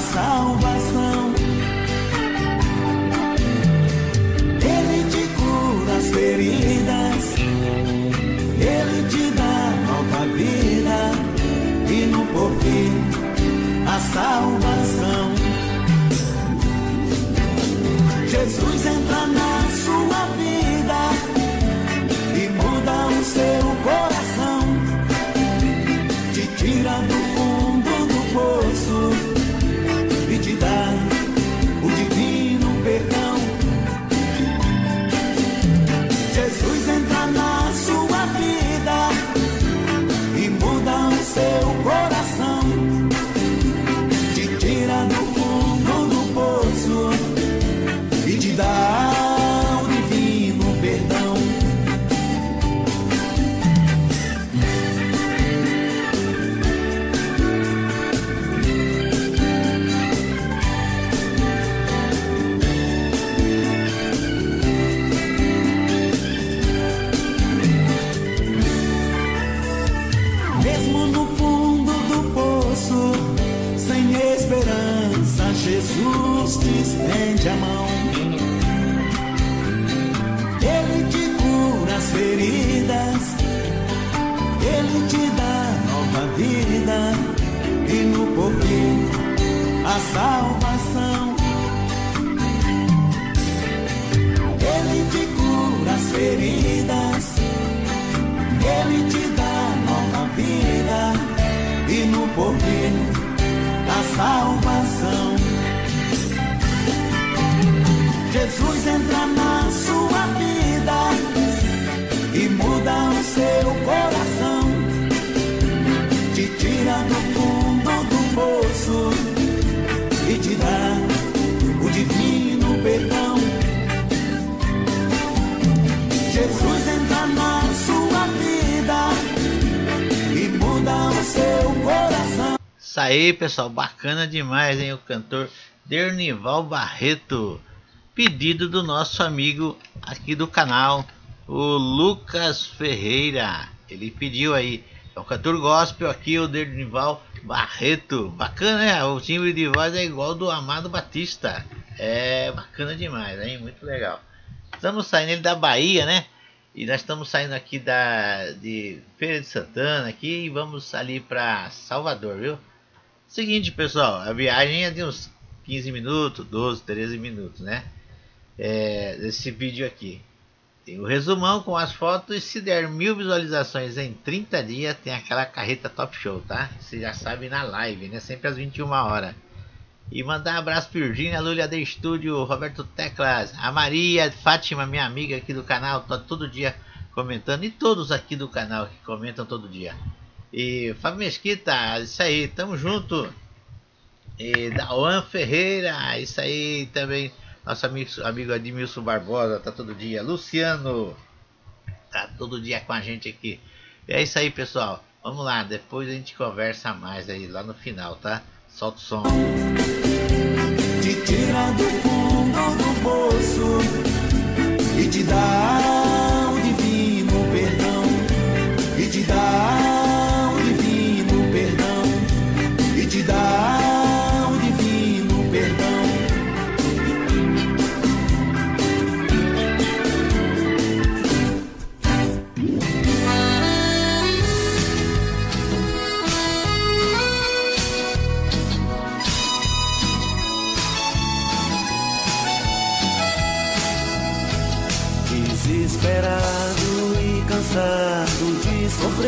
salvação. Mesmo no fundo do poço, sem esperança, Jesus te estende a mão. Ele te cura as feridas, ele te dá nova vida e no porvir a salvação. Isso aí, pessoal, bacana demais, hein? O cantor Dernival Barreto. Pedido do nosso amigo aqui do canal, o Lucas Ferreira. Ele pediu aí. É um cantor gospel aqui, o Dernival Barreto. Bacana, né? O timbre de voz é igual do Amado Batista. É bacana demais, hein? Muito legal. Estamos saindo da Bahia, né? E nós estamos saindo aqui da de Feira de Santana aqui e vamos ali para Salvador, viu? Seguinte, pessoal, a viagem é de uns 15 minutos, 12, 13 minutos, né? É, desse vídeo aqui. Tem o resumão com as fotos se der mil visualizações em 30 dias, tem aquela carreta top show, tá? Você já sabe na live, né? Sempre às 21 horas. E mandar um abraço para Virgínia, Lúlia de Estúdio, Roberto Teclas, a Maria, Fátima, minha amiga aqui do canal, tá todo dia comentando. E todos aqui do canal que comentam todo dia. E Fábio Mesquita, isso aí, tamo junto. E Dauan Ferreira, isso aí também. Nosso amigo, amigo Admilson Barbosa, tá todo dia. Luciano, tá todo dia com a gente aqui. E é isso aí, pessoal. Vamos lá, depois a gente conversa mais aí lá no final, tá? Solta o som. te tira do fundo do e te dá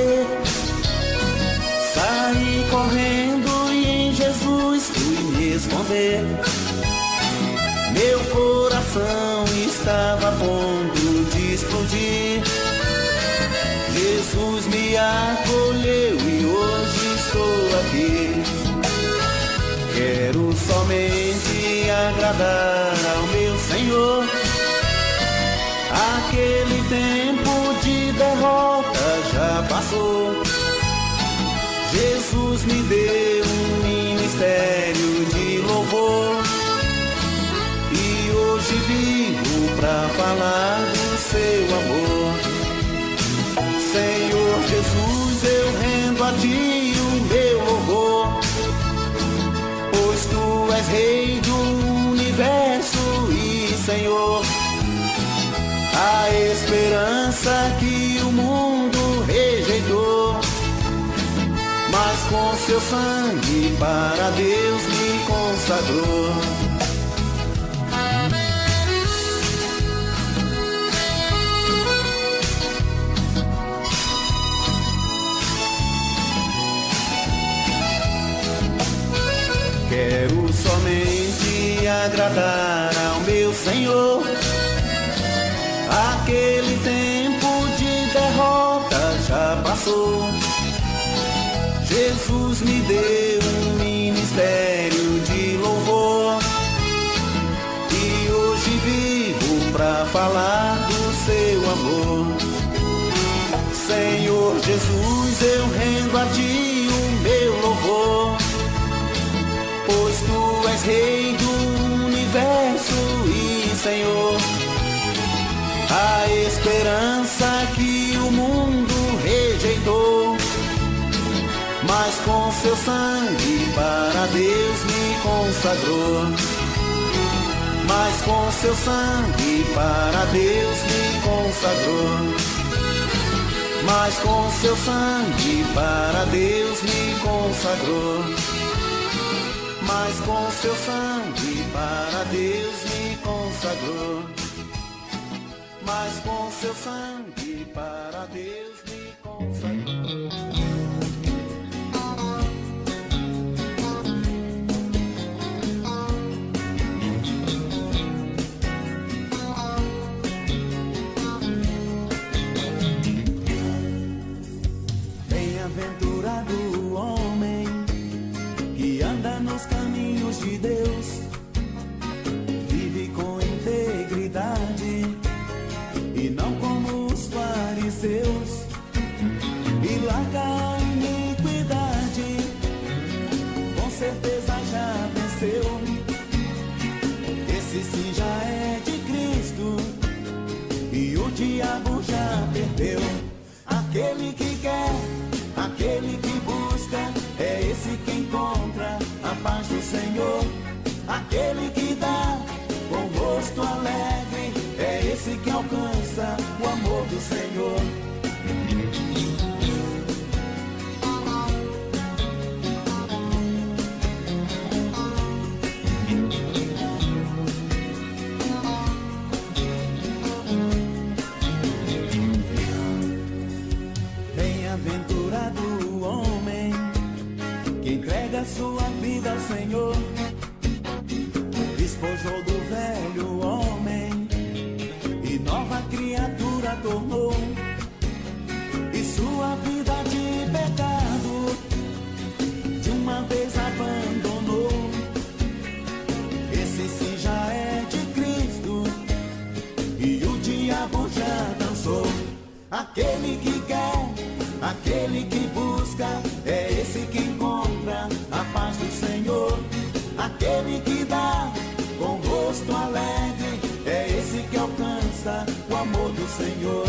de saí correndo e em Jesus fui me esconder. Meu coração estava pondo explodir. Jesus me acolheu e hoje estou aqui. Quero somente agradar ao meu Senhor. Aquele tempo falar do seu amor. Senhor Jesus, eu rendo a ti o meu louvor. Pois tu és rei do universo e Senhor. A esperança que o mundo rejeitou mas com seu sangue para Deus me consagrou. Quero somente agradar ao meu Senhor. Aquele tempo de derrota já passou Jesus me deu um ministério de louvor e hoje vivo pra falar do seu amor. Senhor Jesus, eu rendo a ti esperança que o mundo rejeitou mas com seu sangue para Deus me consagrou. Mas com seu sangue para Deus me consagrou. Mas com seu sangue para Deus me consagrou. Mas com seu sangue para Deus me consagrou. Mas com seu sangue para Deus despojou do velho homem e nova criatura tornou, e sua vida de pecado de uma vez abandonou. Esse sim já é de Cristo e o diabo já dançou. Aquele que quer, aquele que busca, Senhor.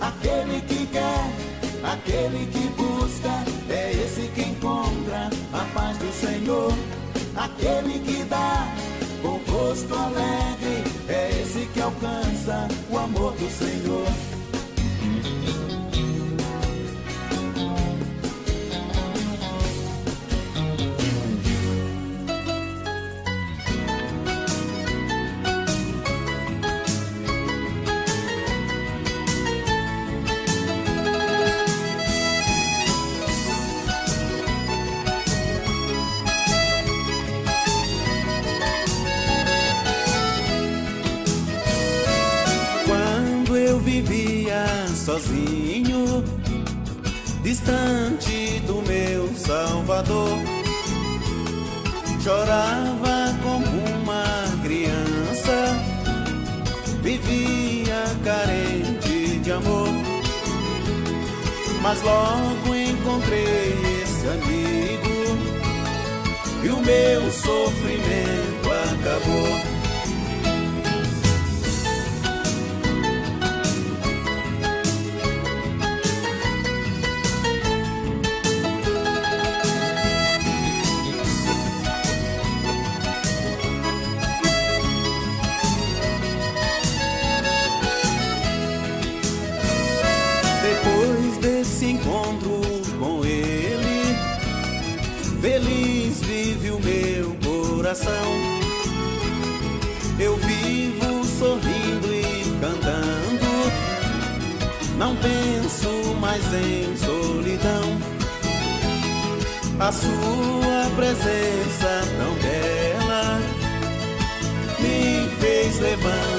Aquele que quer, aquele que busca, é esse que encontra a paz do Senhor. Aquele que dá com rosto alegre, é esse que alcança o amor do Senhor. Sozinho, distante do meu Salvador. Chorava como uma criança, vivia carente de amor. Mas logo encontrei esse amigo e o meu sofrimento acabou. Coração. Eu vivo sorrindo e cantando, não penso mais em solidão. A sua presença tão bela me fez levantar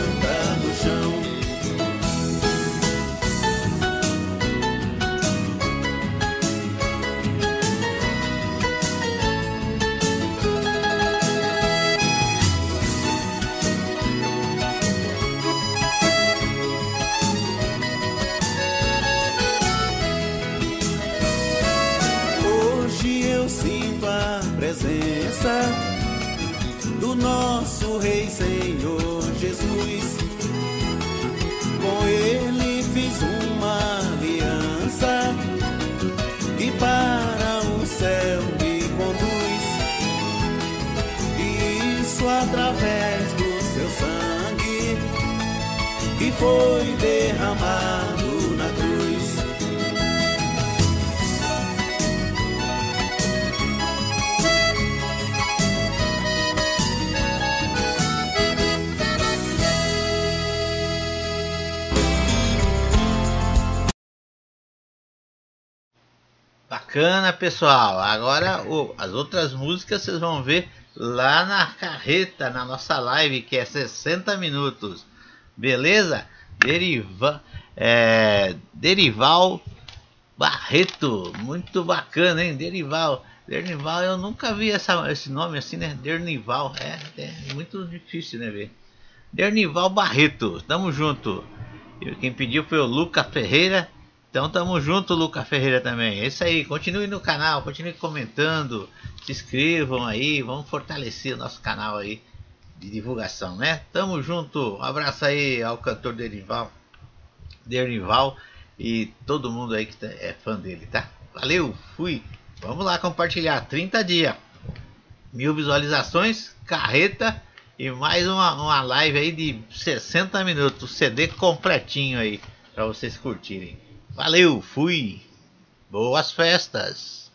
nosso Rei Senhor Jesus. Com Ele fiz uma aliança que para o céu me conduz. E isso através do seu sangue que foi derramado Bacana, pessoal. Agora as outras músicas vocês vão ver lá na carreta, na nossa live, que é 60 minutos. Beleza? Deriva, é, Derival Barreto. Muito bacana, hein? Derival. Dernival, eu nunca vi essa, esse nome assim, né? Dernival. É, é muito difícil, né? Ver. Dernival Barreto. Tamo junto. Quem pediu foi o Luca Ferreira. Então tamo junto, Luca Ferreira também. É isso aí, continue no canal, continue comentando, se inscrevam aí, vamos fortalecer o nosso canal aí de divulgação, né? Tamo junto, um abraço aí ao cantor Derival, Derival e todo mundo aí que tá, é fã dele, tá? Valeu, fui. Vamos lá compartilhar 30 dias, mil visualizações, carreta e mais uma, uma live aí de 60 minutos, CD completinho aí para vocês curtirem. Valeu, fui. Boas festas.